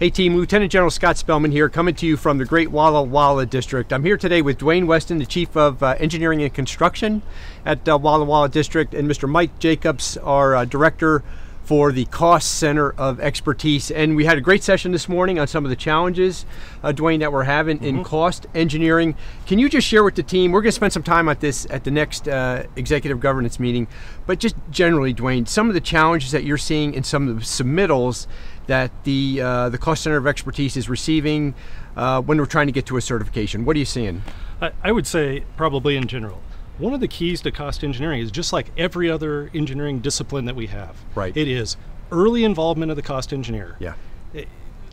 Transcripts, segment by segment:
Hey team, Lieutenant General Scott Spellmon here, coming to you from the Great Walla Walla District. I'm here today with Dwayne Weston, the Chief of uh, Engineering and Construction at uh, Walla Walla District, and Mr. Mike Jacobs, our uh, Director for the Cost Center of Expertise. And we had a great session this morning on some of the challenges, uh, Dwayne, that we're having mm-hmm. in cost engineering. Can you just share with the team? We're going to spend some time at this at the next uh, executive governance meeting, but just generally, Dwayne, some of the challenges that you're seeing in some of the submittals that the uh, the cost center of expertise is receiving uh, when we're trying to get to a certification? What are you seeing? I, I would say probably in general. One of the keys to cost engineering is just like every other engineering discipline that we have. Right. It is early involvement of the cost engineer. Yeah. It,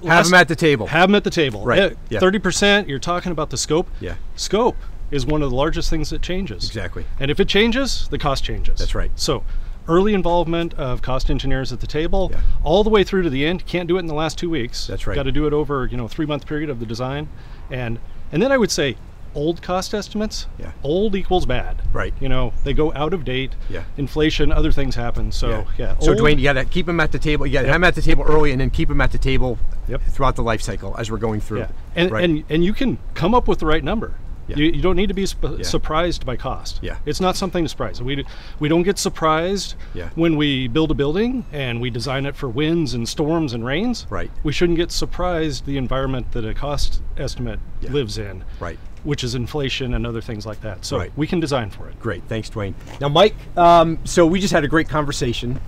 have them at the table. Have them at the table. Right. Thirty percent. You're talking about the scope. Yeah. Scope is one of the largest things that changes. Exactly. And if it changes, the cost changes. That's right. So early involvement of cost engineers at the table yeah. all the way through to the end. Can't do it in the last two weeks. That's right. Got to do it over you know three month period of the design. And and then i would say old cost estimates yeah. old equals bad. Right. You know they go out of date. Yeah. Inflation other things happen. So yeah, yeah so dwayne you got to keep them at the table. You got to yep. have them at the table early and then keep them at the table yep. throughout the life cycle as we're going through. Yeah. and, right. and and you can come up with the right number yeah. You, you, don't need to be yeah. surprised by cost. Yeah. It's not something to surprise. We, we don't get surprised yeah. when we build a building and we design it for winds and storms and rains. Right. We shouldn't get surprised the environment that a cost estimate yeah. lives in. Right. Which is inflation and other things like that. So right. we can design for it. Great. Thanks, Dwayne. Now, Mike, um, so we just had a great conversation.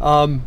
Um,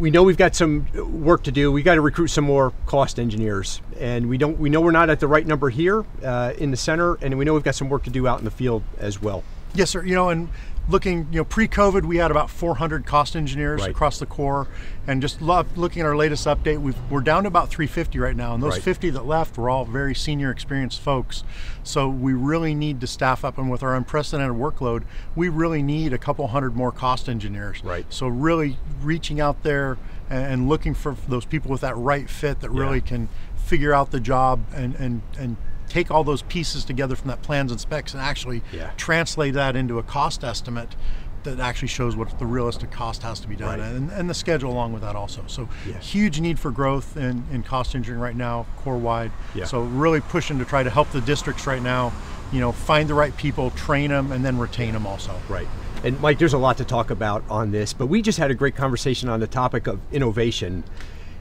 we know we've got some work to do. We've got to recruit some more cost engineers, and we don't. We know we're not at the right number here uh, in the center, and we know we've got some work to do out in the field as well. Yes, sir. You know, and looking, you know, pre-COVID, we had about 400 cost engineers right. across the Corps, and just looking at our latest update, we are down to about 350 right now, and those right. 50 that left were all very senior, experienced folks. So we really need to staff up, and with our unprecedented workload, we really need a couple hundred more cost engineers. Right. So really reaching out there and, looking for those people with that right fit that really yeah. can figure out the job and and and take all those pieces together from that plans and specs and actually yeah. translate that into a cost estimate that actually shows what the realistic cost has to be done right. and, and, the schedule along with that also. So yeah. huge need for growth in, in cost engineering right now, Corps wide. Yeah. So really pushing to try to help the districts right now, you know, find the right people, train them, and then retain them also. Right. And Mike, there's a lot to talk about on this, but we just had a great conversation on the topic of innovation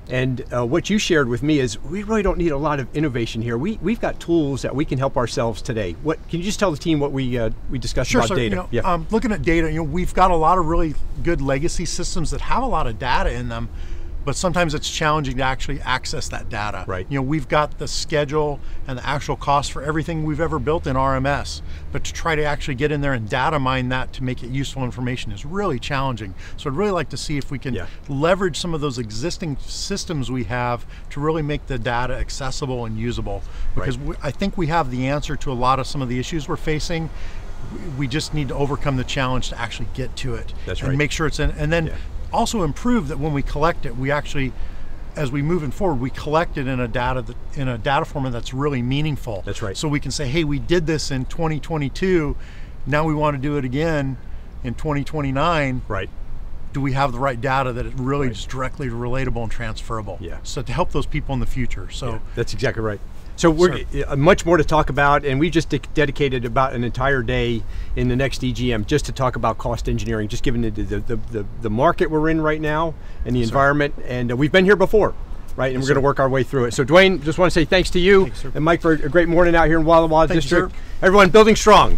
and uh, what you shared with me is we really don't need a lot of innovation here. We we've got tools that we can help ourselves today. What can you just tell the team what we uh, we discussed sure, about sir. data? You know, yeah. Um, looking at data, you know, we've got a lot of really good legacy systems that have a lot of data in them but sometimes it's challenging to actually access that data. Right. You know, we've got the schedule and the actual cost for everything we've ever built in RMS, but to try to actually get in there and data mine that to make it useful information is really challenging. So I'd really like to see if we can yeah. leverage some of those existing systems we have to really make the data accessible and usable. Because right. we, I think we have the answer to a lot of some of the issues we're facing we just need to overcome the challenge to actually get to it That's and right. make sure it's in and then yeah also improve that when we collect it, we actually, as we move in forward, we collect it in a data that, in a data format that's really meaningful. That's right. So we can say, hey, we did this in 2022. Now we want to do it again in 2029. Right. Do we have the right data that it really right. is directly relatable and transferable? Yeah. So to help those people in the future. So yeah, that's exactly right. So we're uh, much more to talk about, and we just de- dedicated about an entire day in the next EGM just to talk about cost engineering, just given the the, the, the, the market we're in right now and the environment. And uh, we've been here before, right? And yes, we're going to work our way through it. So Dwayne, just want to say thanks to you thanks, and Mike for a great morning out here in Walla Walla Thank District. You, Everyone, building strong.